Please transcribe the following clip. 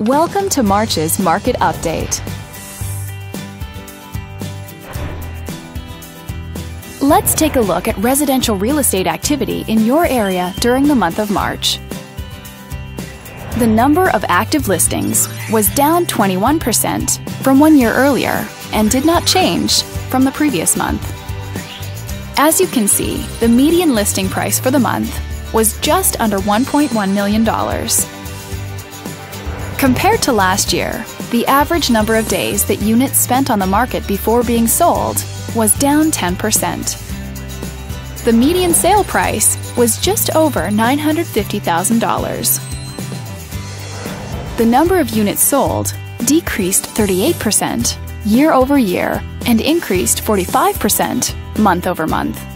Welcome to March's Market Update. Let's take a look at residential real estate activity in your area during the month of March. The number of active listings was down 21% from one year earlier and did not change from the previous month. As you can see, the median listing price for the month was just under $1.1 million. Compared to last year, the average number of days that units spent on the market before being sold was down 10%. The median sale price was just over $950,000. The number of units sold decreased 38% year over year and increased 45% month over month.